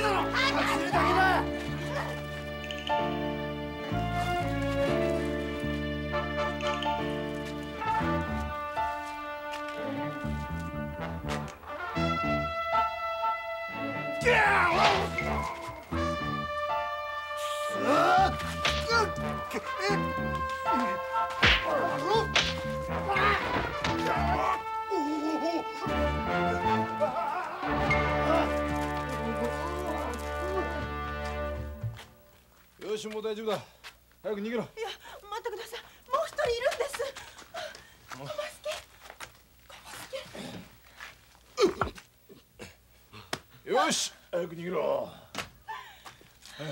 よしもう大丈夫だ。早く逃げろ。いや待ってください。もう一人いるんです。小松家よし。早く逃げろ。あ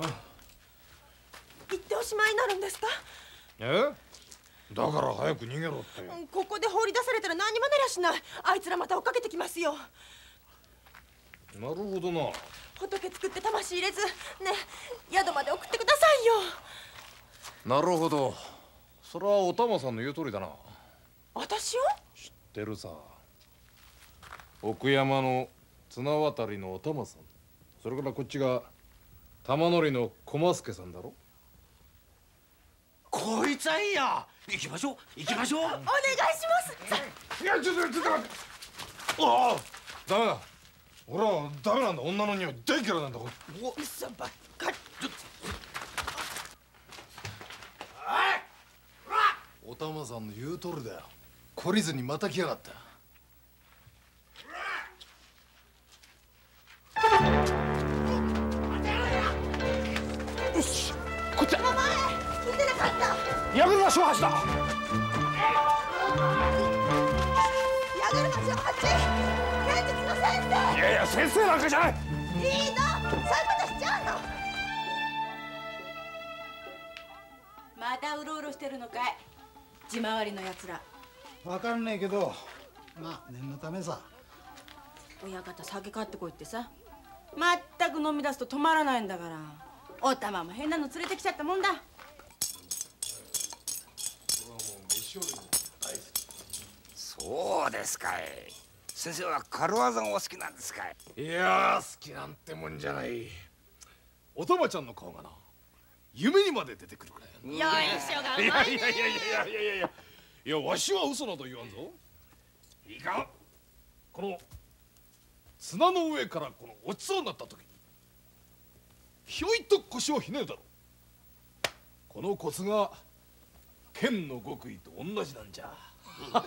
の。行っておしまいになるんですか？え？だから早く逃げろって。ここで放り出されたら何にもなりゃしない。あいつらまた追っかけてきますよ。なるほどな仏作って魂入れずね宿まで送ってくださいよ。なるほど。それはお玉さんの言う通りだな。私を？知ってるさ。奥山の綱渡りのお玉さん。それからこっちが玉乗りの駒助さんだろ。こいつはいいや。行きましょう。行きましょう。お願いします。さいやちょっとちょっと待って。ああダメだ俺はダメなんだ。女の匂い大嫌いなんだ。お嘘ばっかり。お玉さんの言う通りだよ。懲りずにまた来やがったよしこっちお前聞いてなかった。やめるな小橋だ。やがるなし八。剣術の先生いやいや先生なんかじゃない。いいの？そういうことしちゃうの。またうろうろしてるのかい？地回りのやつら。わかんねえけど。まあ念のためさ。親方酒買ってこいってさ。まったく飲み出すと止まらないんだから。お玉も変なの連れてきちゃったもんだ。そうですかい先生は軽技がお好きなんですかい？いやー好きなんてもんじゃない。お玉ちゃんの顔がな夢にまで出てくるくらいよいしょがういまいね。やいやいやいやいやいやいやいやわしは嘘など言わんぞ。いいか？この綱の上からこの落ちそうになった時にひょいと腰をひねるだろう。このコツが剣の極意と同じなんじゃな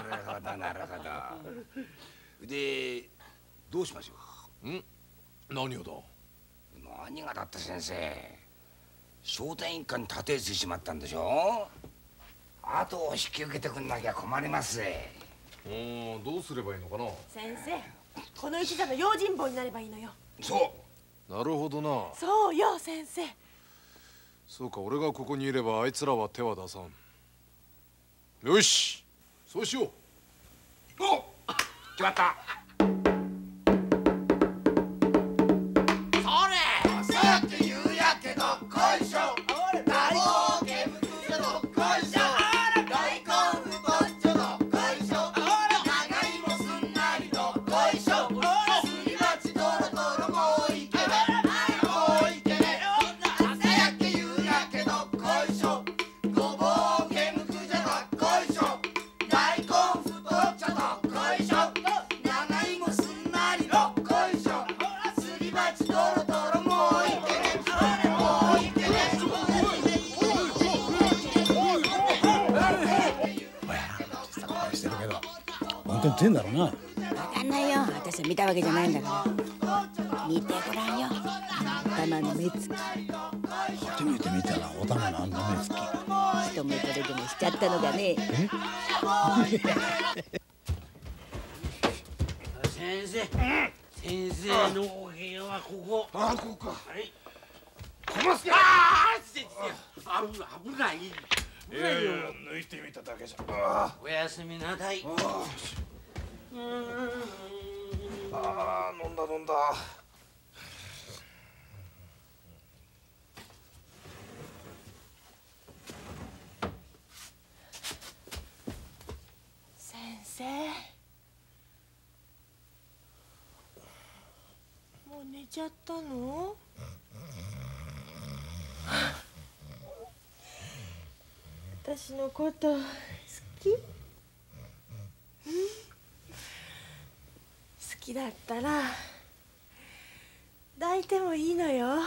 るほどなるほど。でどうしましょん？何をだ？う何がだって先生。商店一家に立ててしまったんでしょ？後を引き受けてくんなきゃ困りますぜ。うんどうすればいいのかな？先生この一座の用心棒になればいいのよ。そなるほどな。そうよ先生。そうか俺がここにいればあいつらは手は出さんよし。そうしよう。お決まった。本当に出んだろうな。わかんないよ。私は見たわけじゃないんだから。見てごらんよ。頭の目つき。初めて見たなお玉のあんな目つき。一目惚れでもしちゃったのがね。先 生、先生のお部屋はここ。ああここかはい。こますかああ、先生、危ない、危ない。いやいや抜いてみただけじゃあおやすみなさい。うーん。あ飲んだ飲んだ先生もう寝ちゃったの？私のこと好き？好きだったら抱いてもいいのよ。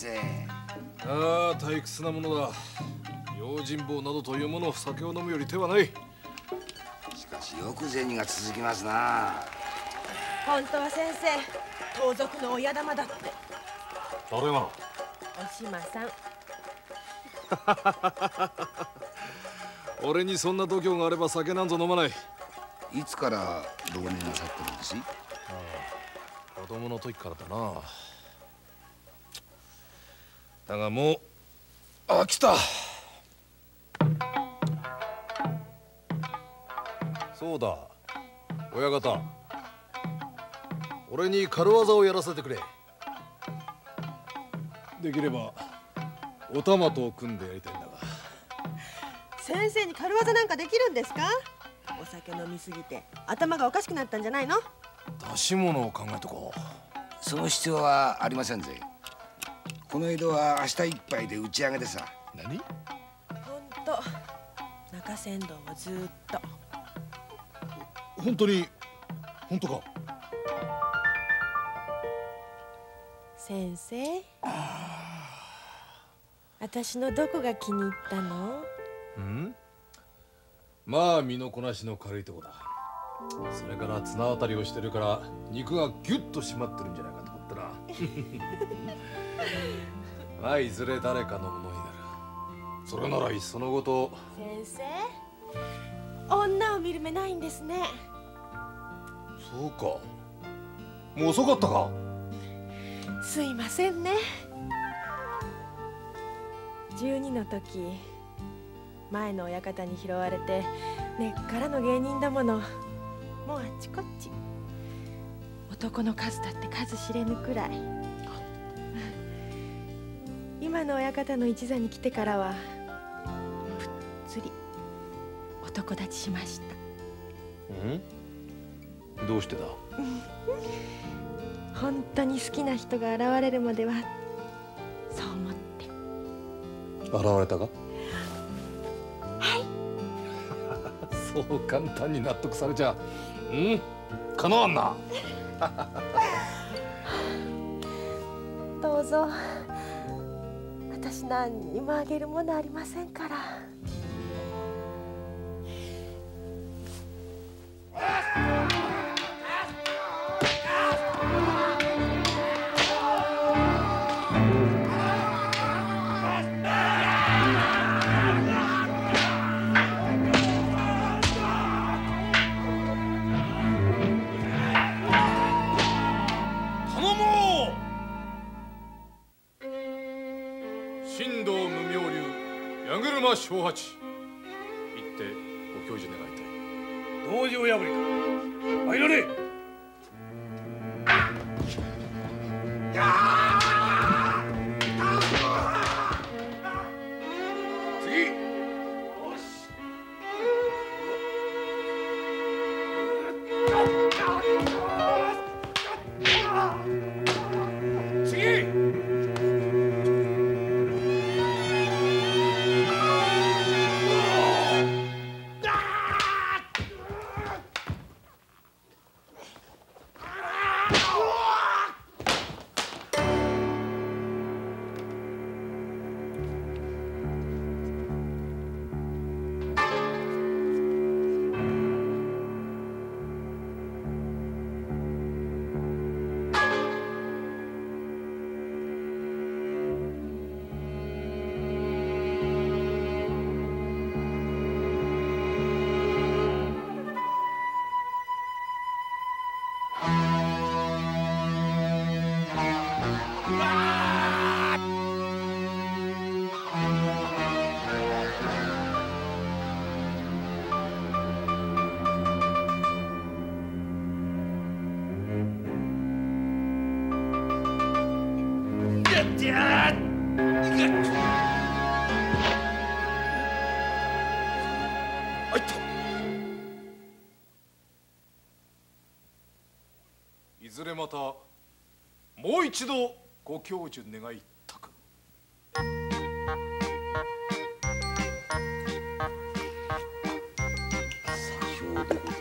生。ああ退屈なものだ。用心棒などというもの酒を飲むより手はない。しかしよく銭が続きますな。本当は先生盗賊の親玉だって。誰が？お島さん。俺にそんな度胸があれば酒なんぞ飲まない。いつから浪人なさってるんです？子供の時からだなだがもう飽きた。そうだ。親方。俺に軽業をやらせてくれ。できればお玉と組んでやりたいんだが。先生に軽業なんかできるんですか？お酒飲みすぎて頭がおかしくなったんじゃないの？出し物を考えとこう。その必要はありませんぜこの江戸は明日いっぱいで打ち上げでさ。何？本当中山道をずーっと。本当に本当か？先生？私のどこが気に入ったの？うん？まあ身のこなしの軽いとこだ。それから綱渡りをしてるから肉がギュッと締まってるんじゃないかと思ったな ま あいずれ誰かのものになる。それならいっそのこと。先生？女を見る目ないんですね。そうか。もう遅かったか？すいませんね。12の時前の親方に拾われて根っからの芸人だもの。もうあっちこっち。男の数だって数知れぬくらい今の親方の一座に来てからはぷっつり男立ちしました。うん？どうしてだ？本当に好きな人が現れるまではそう思って。現れたか？はい。そう簡単に納得されちゃう。ん？かなわんな。どうぞ私何にもあげるものありませんから。一度ご教授願いたく。少でござ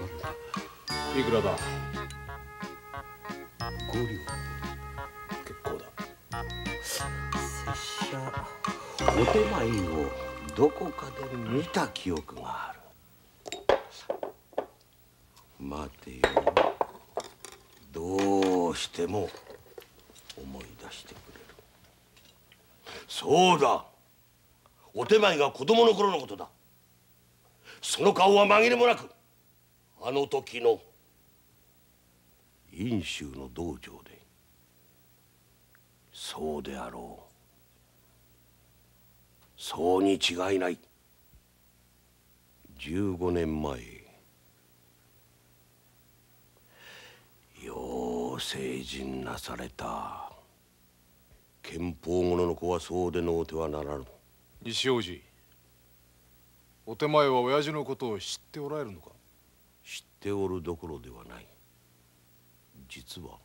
るいくらだ？五両。結構だ。拙者お手前をどこかで見た記憶がある。待てよ。どうしても思い出してくれる。そうだ。お手前が子供の頃のことだ。その顔は紛れもなくあの時の飲州の道場で。そうであろう。そうに違いない。15年前。よう成人なされた。憲法者の子はそうでのうてはならぬ。西王子お手前は親父のことを知っておられるのか？知っておるどころではない。実は。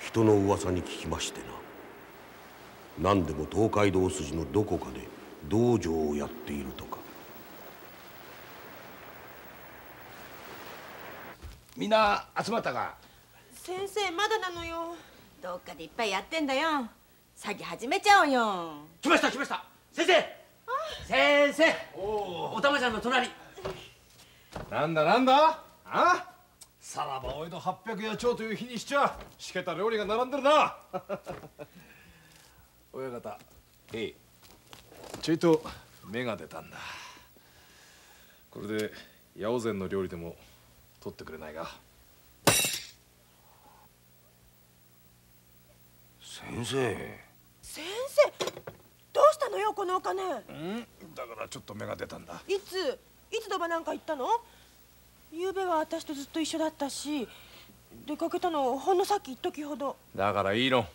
人の噂に聞きましてな。何でも東海道筋のどこかで道場をやっているとかみんな集まったか？先生まだなのよ。どっかでいっぱいやってんだよ。詐欺始めちゃおうよ。来ました来ました。先生！先生！おたまちゃんの隣。なんだなんだ？あ？さらばお江戸八百夜町という日にしちゃしけた料理が並んでるな。親方ええ。ちょいと芽が出たんだ。これで八百膳の料理でも取ってくれないか先生。先生どうしたのよこのお金。うん？だからちょっと芽が出たんだ。いついつドバなんか行ったの？昨べは私とずっと一緒だったし出かけたのほんのさっき一時ほど。だからいいの。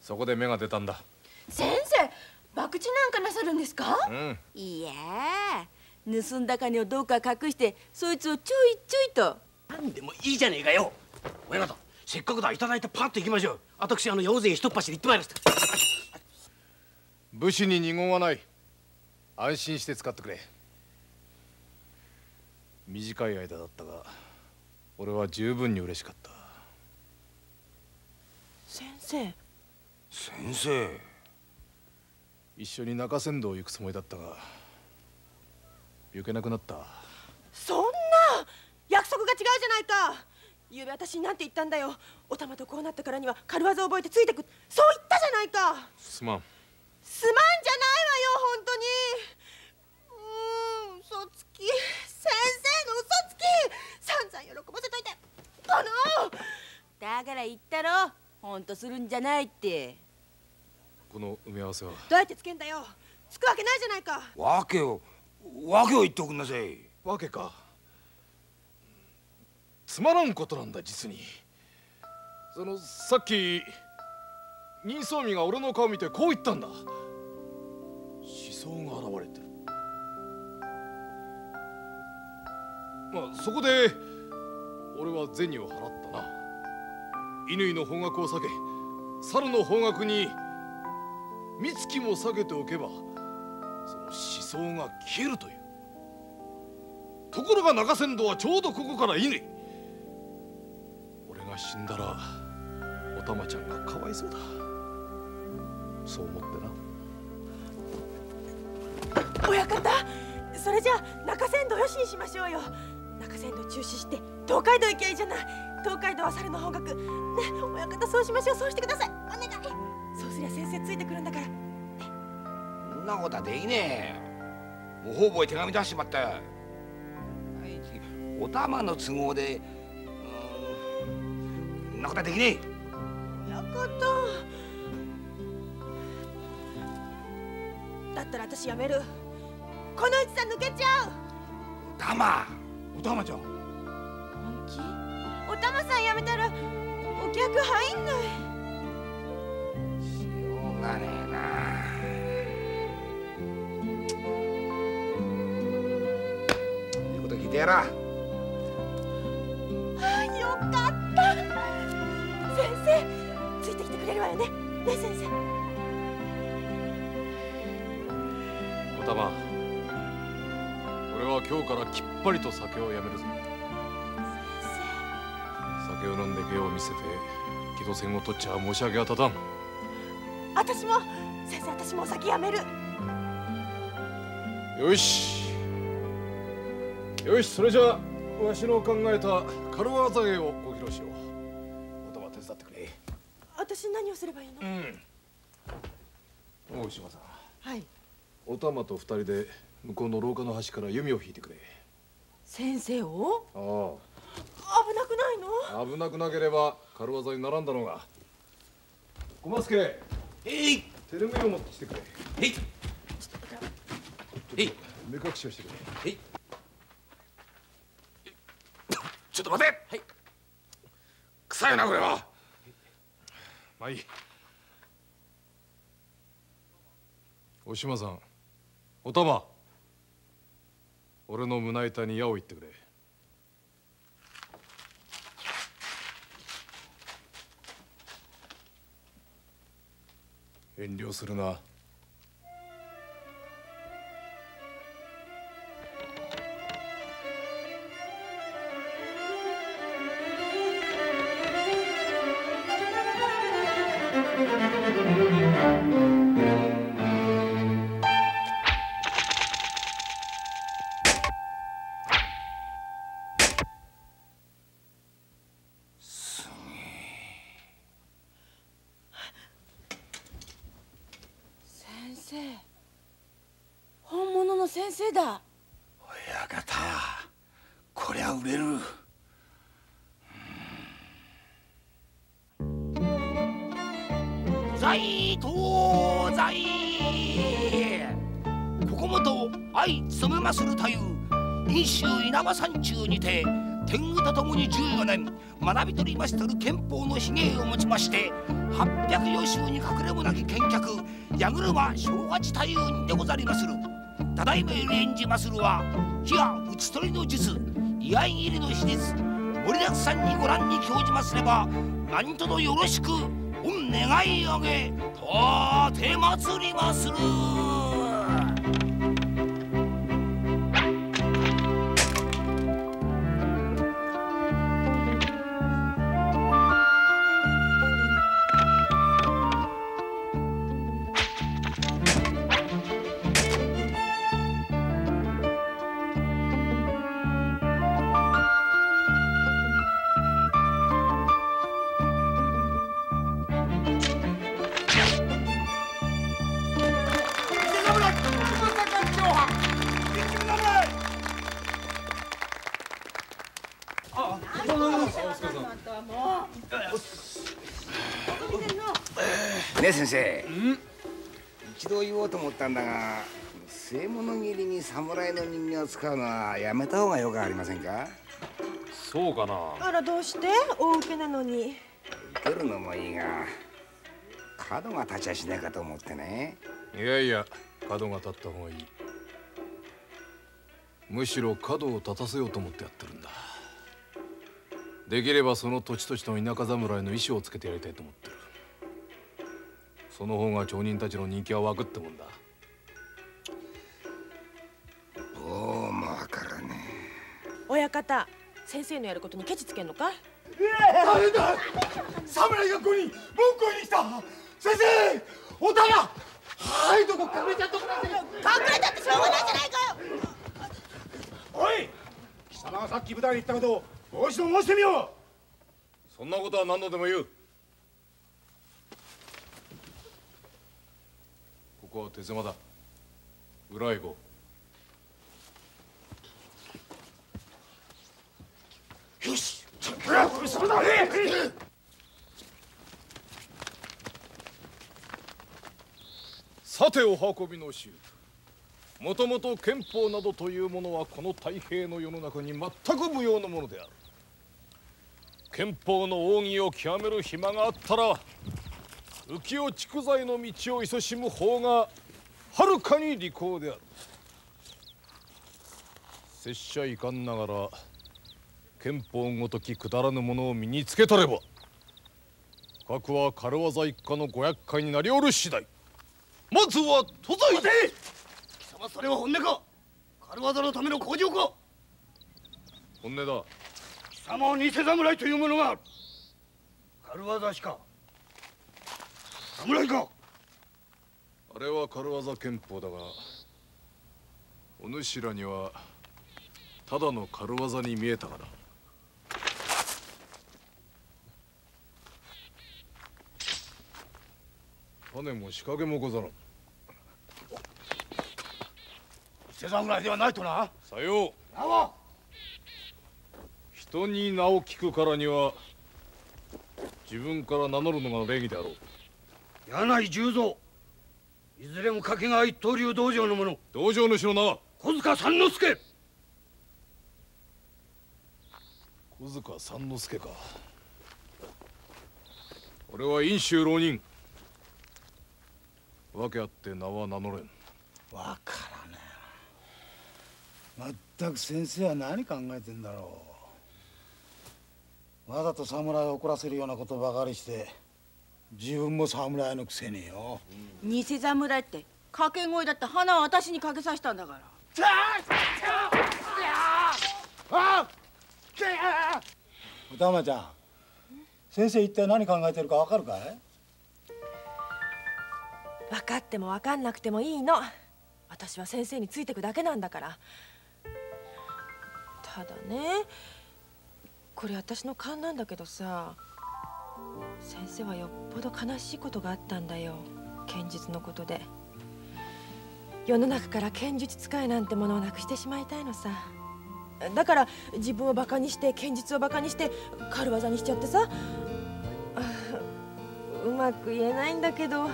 そこで芽が出たんだ。先生博打なんかなさるんですか？うん。いや盗んだ金をどうか隠してそいつをちょいちょいとなんでもいいじゃねえかよ。親方せっかくだいただいてパッと行きましょう。私あの八百膳一っ走り行ってまいりました。武士に二言はない。安心して使ってくれ。短い間だったが俺は十分に嬉しかった。先生。先生。一緒に中山道を行くつもりだったが行けなくなった。そんな約束が違うじゃないか。昨べ私になんて言ったんだよ。お玉とこうなったからには軽業を覚えてついてくそう言ったじゃないか。すまん。すまんじゃないわよ本当に。うーん嘘つき。先生の嘘つき。散々喜ばせといて。このだから言ったろ。ほんとするんじゃないって。この埋め合わせは。どうやってつけんだよ。つくわけないじゃないか。わけをわけを言っておくんなさい。わけかつまらんことなんだ実に。そのさっき人相見が俺の顔見てこう言ったんだ。思想が現れてる。まあそこで俺は銭を払ったな。乾の方角を避け猿の方角に三月も避けておけばその思想が消えるという。ところが中山道はちょうどここから乾。が死んだらおたまちゃんがかわいそうだ。そう思ってな。親方それじゃあ中山道よしにしましょうよ。中山道中止して東海道行きゃいいじゃない。東海道は猿の方角。ね親方そうしましょう。そうしてください。お願い。そうすりゃ先生ついてくるんだから。そんなことはできねえ。もう方々へ手紙出しちまった。よお玉の都合でなことはできねえ。親方だったら私やめる。このうちさ抜けちゃう。お玉。おたまちゃん。本気？おたまさんやめたらお客入んない。しょうがねえな。言うこと聞いてやらねね先生。おたま。俺は今日からきっぱりと酒をやめるぞ。酒を飲んで芸を見せて木戸線を取っちゃ申し訳が立たん。私も先生私もお酒やめる。よし。よしそれじゃあわしの考えた軽業芸をご披露しよう何をすればいいの、うん。大島さん。はい。おたまと二人で向こうの廊下の端から弓を引いてくれ。先生を？あ危なくないの？あ危なくなければ軽業に並んだのが。小松家。えい。手ぬぐいを持ってきてくれ。えい。えい。目隠しをしてくれ。えい。ちょっと待て。はい。臭いなこれはまあい。いお島さんおたま俺の胸板に矢を言ってくれ。遠慮するな。ましたる憲法のひげをもちまして800余州に隠れもなき見客矢車昭和地大運でござりまする。ただいまより演じまするは火や打ち取りの術居合入りの秘術盛りだくさんにご覧に興じますれば何とぞよろしく御願い上げとて祭りまする。ったんだが据え物切りに侍の人形を使うのはやめた方がよくありませんか？そうかな。あらどうして？大受けなのに。受けるのもいいが角が立ちゃしないかと思ってね。いやいや角が立った方がいい。むしろ角を立たせようと思ってやってるんだ。できればその土地土地の田舎侍の衣装をつけてやりたいと思ってる。その方が町人たちの人気は湧くってもんだ方先生のやることにケチつけんのか？い大変だ侍がここに文句言いに来た。先生おたまはいどこ隠れちゃっとください隠れたってしょうがないじゃないかよ。おい貴様がさっき舞台に言ったことをもう一度申してみよそんなことは何度でも言う。ここは手狭だ。裏へ行こよしそれださてお運びの衆もともと憲法などというものはこの太平の世の中に全く無用のものである憲法の奥義を極める暇があったら浮世蓄財の道を勤しむ方がはるかに利口である拙者いかんながら憲法ごときくだらぬものを身につけたれば各は軽業一家のご厄介になりおる次第。まずは都在待て！貴様それは本音か？軽業のための工場か？本音だ。貴様は偽侍というものがある。軽業しか？侍か？あれは軽業憲法だがお主らにはただの軽業に見えたがな種も仕掛けもござらん。偽侍ではないとなさよう。名は人に名を聞くからには自分から名乗るのが礼儀であろう。柳井十三。いずれも掛川一刀流道場の者。道場主の名は？小塚三之助。小塚三之助か。俺は飲酒浪人訳あって名は名乗れん。わからねえ。な全く先生は何考えてんだろう。わざと侍を怒らせるようなことばかりして自分も侍のくせによ。偽侍って掛け声だって花を私にかけさせたんだから。おたまちゃん先生一体何考えてるかわかるかい分かっても分かんなくてもいいの。私は先生についてくだけなんだから。ただねこれ私の勘なんだけどさ先生はよっぽど悲しいことがあったんだよ。剣術のことで。世の中から剣術使いなんてものをなくしてしまいたいのさ。だから自分をバカにして剣術をバカにして軽業にしちゃってさ。うまく言えないんだけど。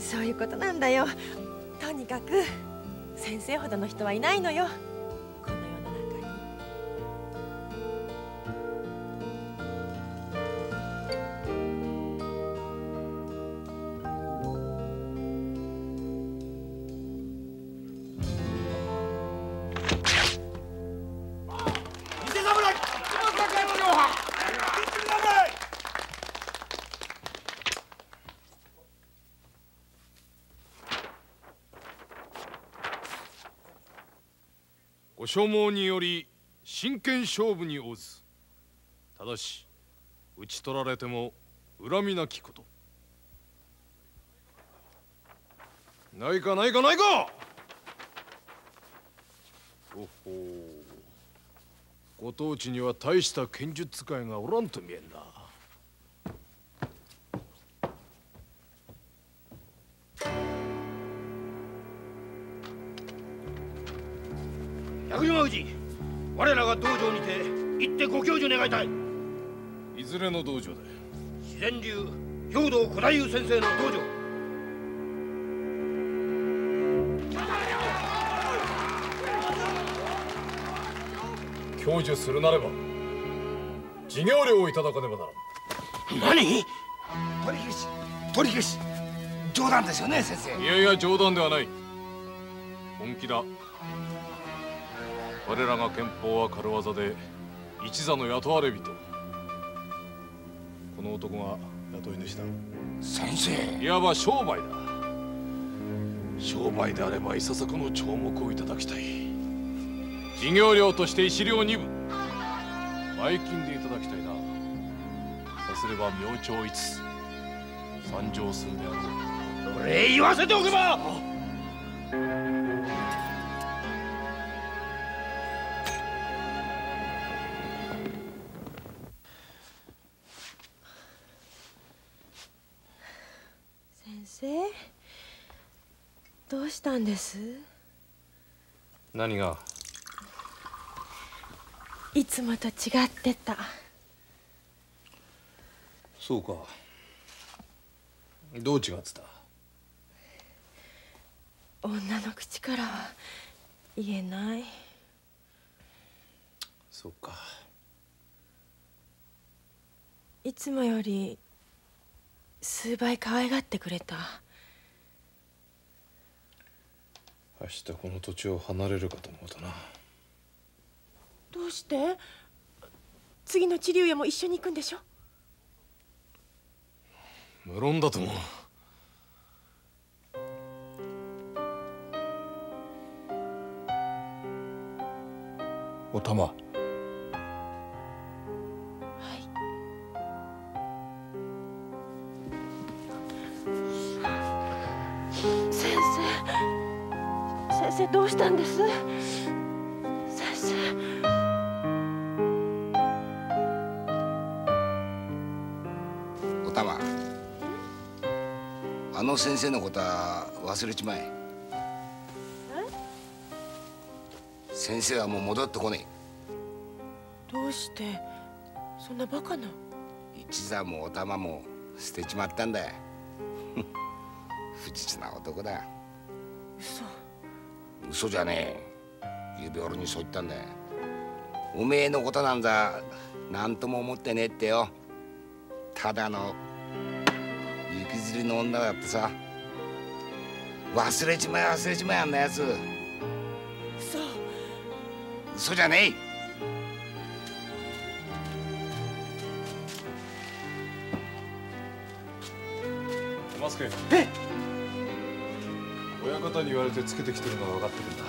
そういうことなんだよ。とにかく先生ほどの人はいないのよ。ご所望により真剣勝負に応ずただし討ち取られても恨みなきこと。ないかないかないか!おほう。ご当地には大した剣術使いがおらんと見えんな。行ってご教授願いたい。いずれの道場で自然流兵道古太夫先生の道場。教授するなれば授業料をいただかねばならん。何？取り消し。取り消し。冗談ですよね先生。いやいや冗談ではない。本気だ。我らが憲法は軽業で一座の雇われ人。この男が雇い主だ。先生。いわば商売だ。商売であればいささかの帳目をいただきたい。授業料として一両二分前金でいただきたいな。さすれば明朝一。つ三乗数であろう。俺言わせておけばうしたんです。何が？いつもと違ってた。そうか。どう違ってた？女の口からは言えない。そうか。いつもより数倍可愛がってくれた明日この土地を離れるかと思うとな。どうして？次の治療屋も一緒に行くんでしょ？無論だと思う。お玉どうしたんです？先生。おたま。あの先生のことは忘れちまえ。先生はもう戻ってこねどうしてそんなバカな？え一座もおたまも捨てちまったんだ。よ 不実な男だ。嘘嘘じゃねえ。ゆうべ俺にそう言ったんだよ。おめえのことなんざ何とも思ってねえってよ。ただの行きずりの女だってさ。忘れちまえ忘れちまえあんなやつ嘘。嘘じゃねマスケ親方に言われてつけてきてるのは分かってるんだ。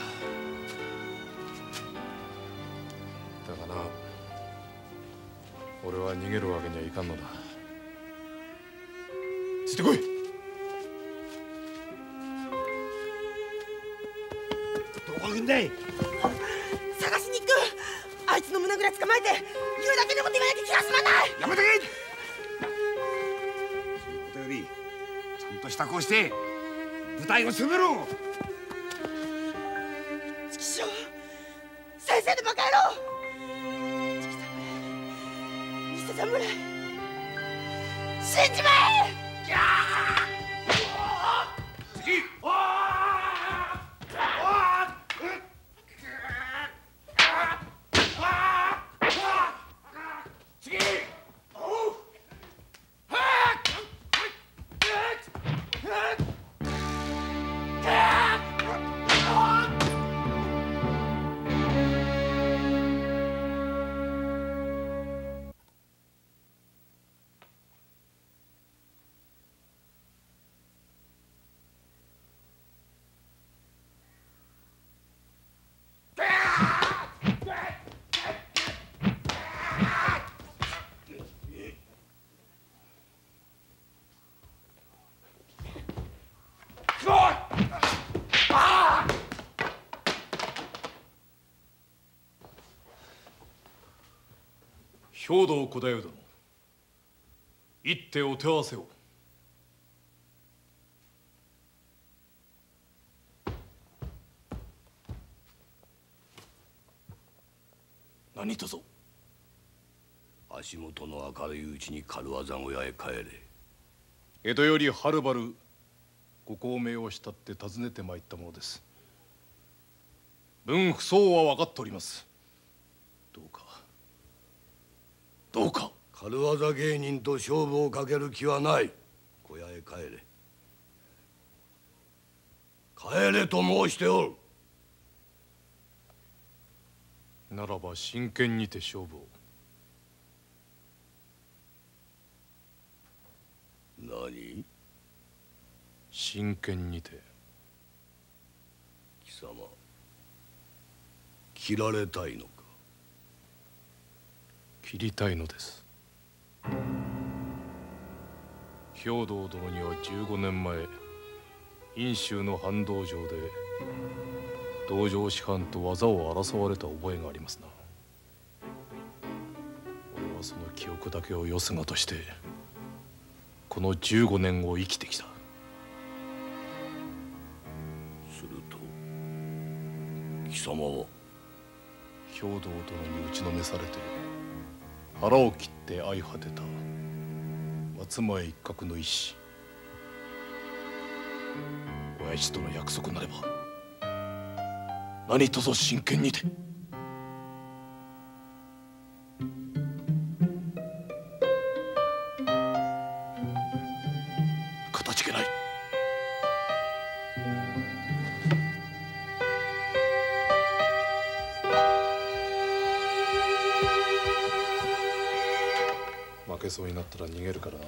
だがな俺は逃げるわけにはいかんのだ。ついてこい！体を進めろ兵道小太夫殿一手お手合わせを。何とぞ。足元の明るいうちに軽業小屋へ帰れ。江戸よりはるばるご公明を慕って訪ねてまいったものです。分不相は分かっております。どうかどうか？軽業芸人と勝負をかける気はない。小屋へ帰れ。帰れと申しておる。ならば真剣にて勝負を。何？真剣にて。貴様切られたいのか？切りたいのです。兵道殿には15年前陰州の反道場で道場師範と技を争われた覚えがありますな。俺はその記憶だけをよすがとしてこの15年を生きてきた。すると貴様は兵道殿に打ちのめされて腹を切って相果てた。松前一角の意志親父との約束なれば何とぞ真剣にて。けそうになったら逃げるからな。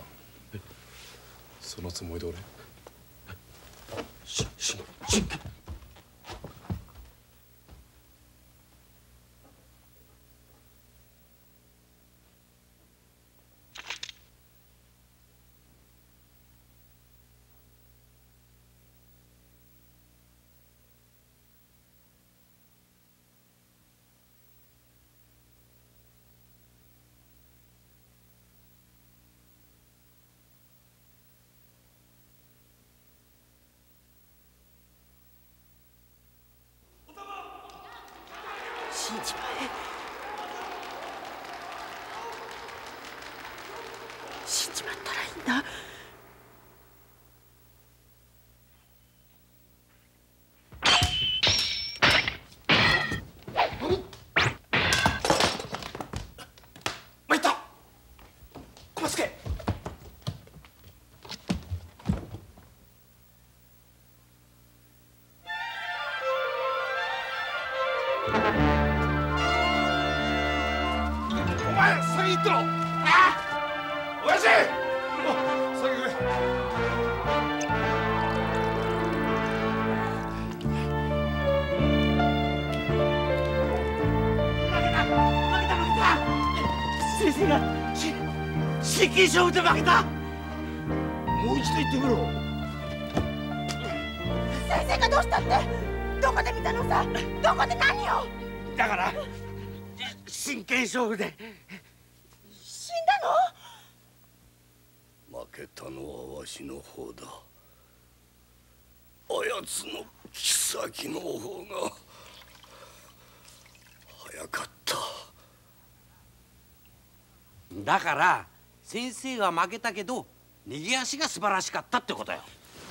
そのつもりで俺しし真先生がし真剣勝負で負けた。もう一度言ってみろ。先生がどうしたって？どこで見たのさ？どこで何を？だから真剣勝負で。死んだの？負けたのはわしの方だ。あやつの木先の方が。早かっただから先生は負けたけど逃げ足が素晴らしかったってことよ。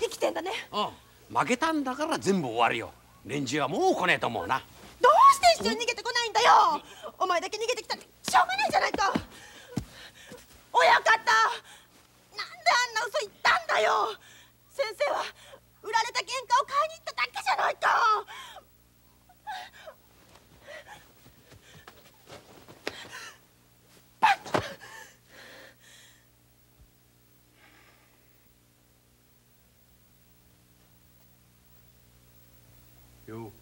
生きてんだね。うん。負けたんだから全部終わるよ。連中はもう来ねえと思うな。どうして一緒に逃げてこないんだよ。お前だけ逃げてきたってしょうがないじゃないか。親方なんであんな嘘言ったんだよ。先生は売られた喧嘩を買いに行っただけじゃないかよ。もう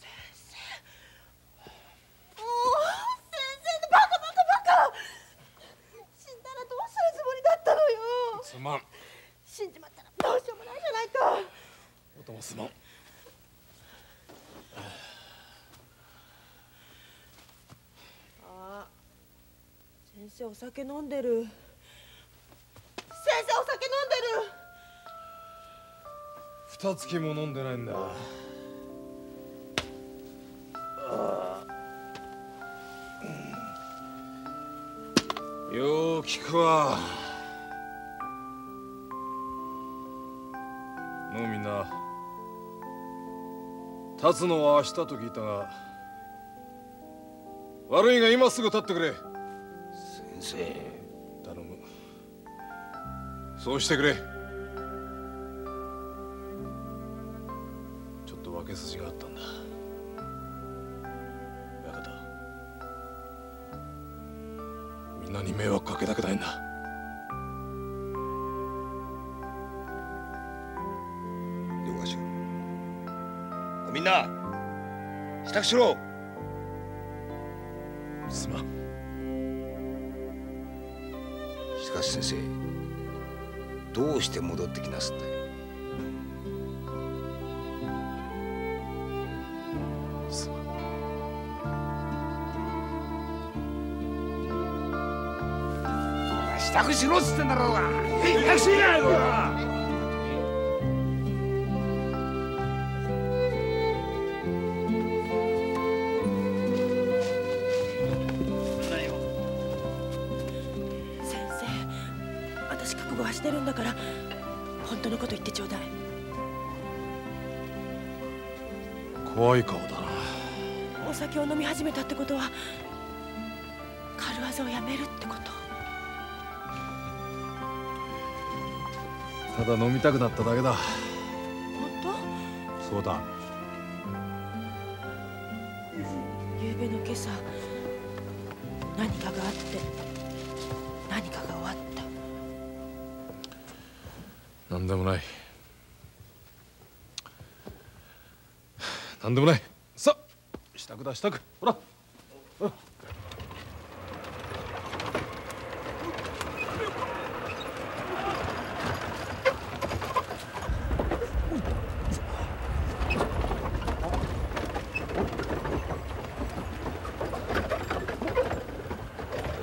先生のバカバカバカ。死んだらどうするつもりだったのよ。すまん。死んじまったらどうしようもないじゃないかお供すまん。あ先生お酒飲んでる。先生二月も飲んでないんだよ。う聞くわ。のうみんな。立つのは明日と聞いたが悪いが今すぐ立ってくれ。先生。頼む。そうしてくれちょっと分け筋があったんだ。親方みんなに迷惑かけたくないんだ。両替しおみんな支度しろ。すまん。しかし先生どうして戻ってきなすったい支度しろっつってんだろうが。し先生私覚悟はしてるんだから本当のこと言ってちょうだい。怖い顔だな。お酒を飲み始めたってことは軽業をやめるってことただ飲みたくなっただけだ。本そうだ。当夕べの今朝何かがあって何かが終わった。なんでもない。なんでもないさあ支度だ支度ほら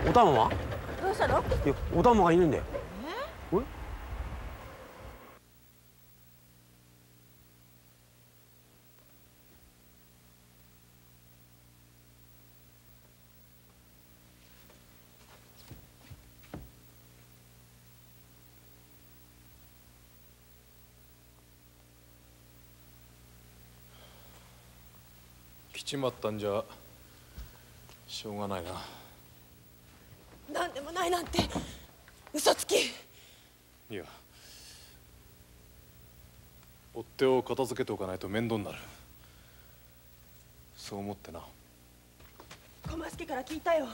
お玉はどうしたのいやお玉がいないんだよ。来ちまったんじゃしょうがないな何でもないなんて嘘つき。いや。追っ手を片付けておかないと面倒になる。そう思ってな。小増家から聞いたよ。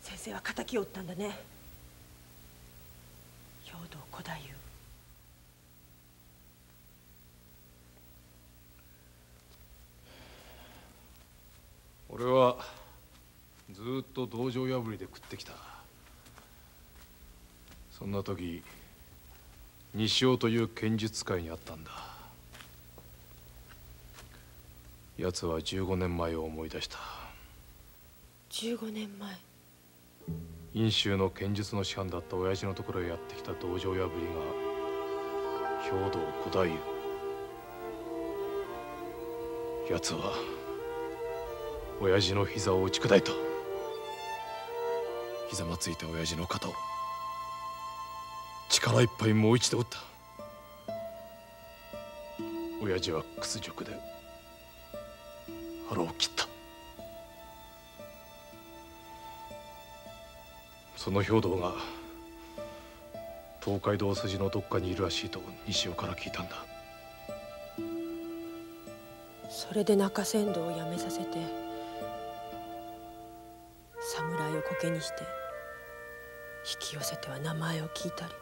先生は敵を討ったんだね。兵道小太夫。俺はずーっと道場破りで食ってきたそんな時西尾という剣術界にあったんだ。奴は15年前を思い出した。15年前。陰州の剣術の師範だった親父のところへやってきた道場破りが兵道小太夫。奴は親父の膝を打ち砕いた。ひざまついた親父の肩を力いっぱいもう一度打った。親父は屈辱で腹を切った。その兵道が東海道筋のどっかにいるらしいと西尾から聞いたんだ。それで中山道をやめさせて侍をコケにして引き寄せては名前を聞いたり。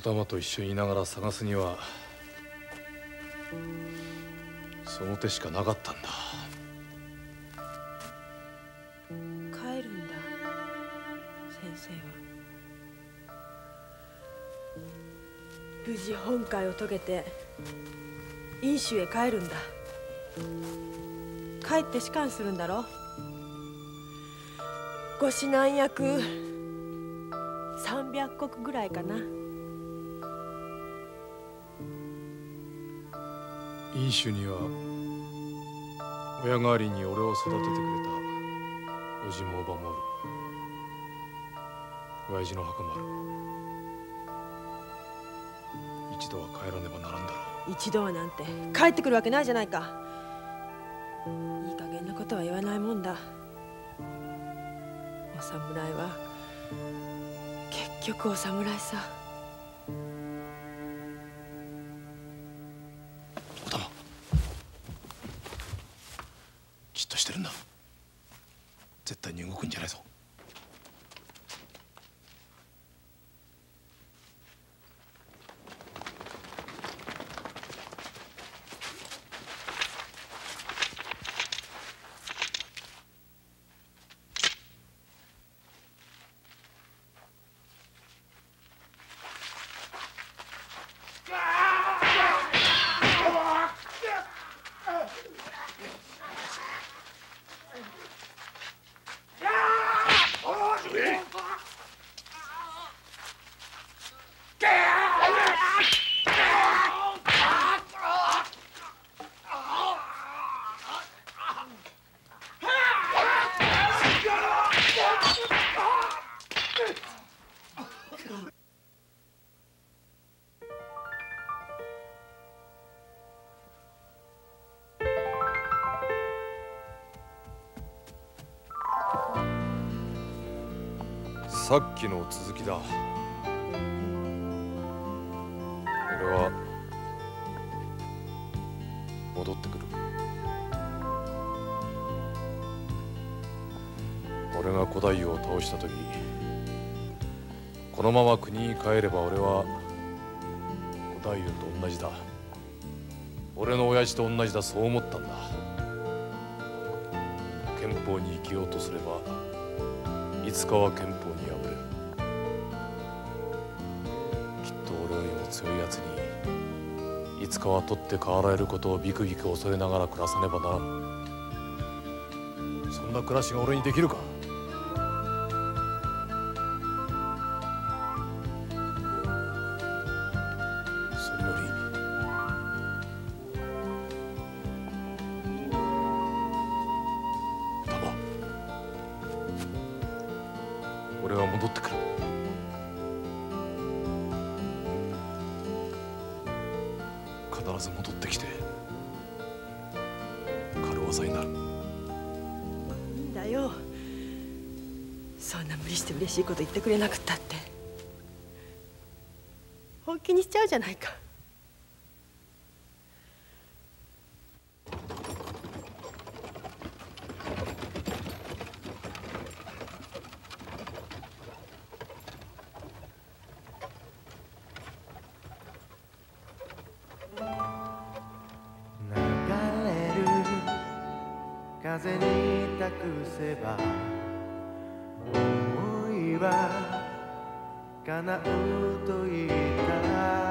お玉と一緒にいながら探すにはその手しかなかったんだ。帰るんだ先生は。無事本会を遂げて飲酒へ帰るんだ。帰って仕官するんだろ。ご指南役300石ぐらいかな。飲酒には親代わりに俺を育ててくれたおじもおばもおる親父の墓もある。一度は帰らねばならんだろう。一度はなんて帰ってくるわけないじゃないか。いい加減なことは言わないもんだ。お侍は結局お侍さ。さっきの続きだ。俺は戻ってくる。俺が古代を倒した時このまま国に帰れば俺は古代王と同じだ。俺の親父と同じだそう思ったんだ。憲法に生きようとすればいつかは憲法つかは取って代わられることをビクビク恐れながら暮らさねばならん。そんな暮らしが俺にできるか？風に託せば思いは叶うと言った。